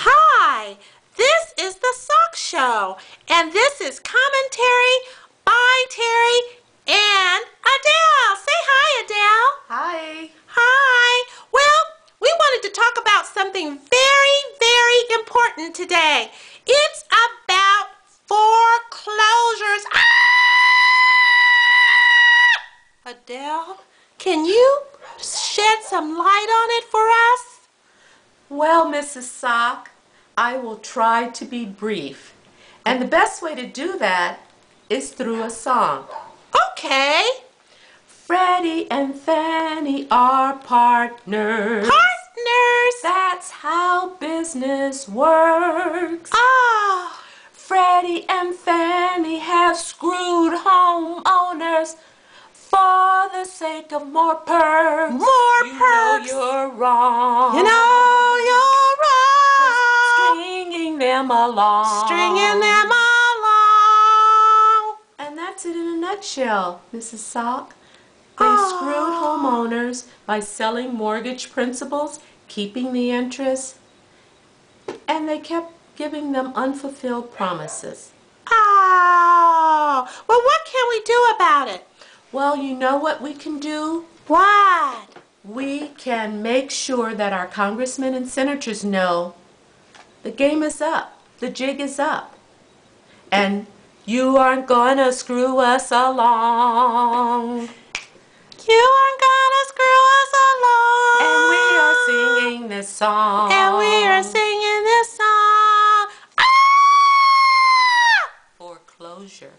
Hi, this is the Sock Show, and this is commentary by Teri and Adele. Say hi, Adele. Hi. Hi. Well, we wanted to talk about something very, very important today. It's about foreclosures. Ah! Adele, can you shed some light on it for us? Well, Mrs. Sock, I will try to be brief. And the best way to do that is through a song. Okay. Freddie and Fannie are partners. Partners. That's how business works. Ah. Freddie and Fannie have screwed homeowners for the sake of more perks. More you perks. Know you're wrong. Them along. Stringing them along. And that's it in a nutshell, Mrs. Sock. They screwed homeowners by selling mortgage principals, keeping the interest, and they kept giving them unfulfilled promises. Oh. Well, what can we do about it? Well, you know what we can do? What? We can make sure that our congressmen and senators know the game is up. The jig is up. And you aren't gonna screw us along. You aren't gonna screw us along. And we are singing this song. And we are singing this song. Ah! Foreclosure.